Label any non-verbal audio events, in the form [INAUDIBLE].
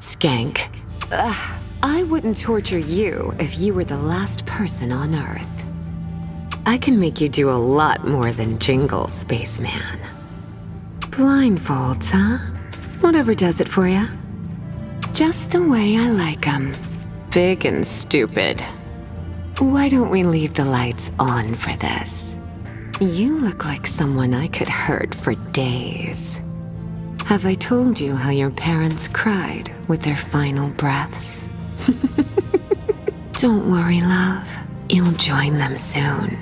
skank. Ugh, I wouldn't torture you if you were the last person on Earth. I can make you do a lot more than jingle, spaceman. Blindfolds, huh? Whatever does it for you. Just the way I like 'em. Big and stupid. Why don't we leave the lights on for this? You look like someone I could hurt for days. Have I told you how your parents cried with their final breaths? [LAUGHS] Don't worry, love. You'll join them soon.